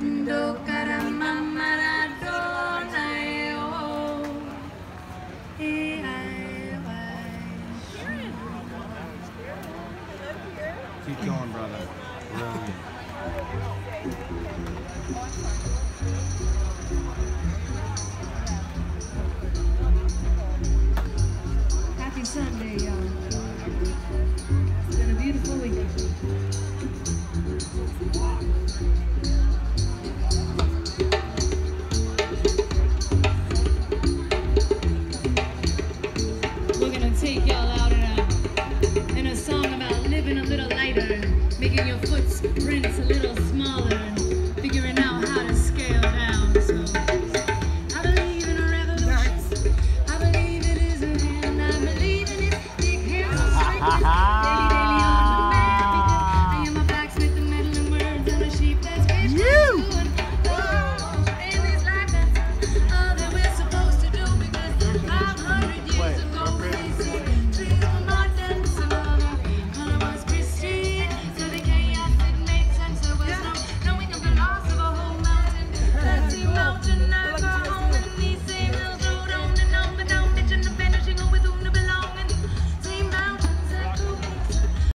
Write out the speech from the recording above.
Keep going, brother. Brilliant. take y'all out in a, in a song about living a little lighter, making your footprints a little smaller.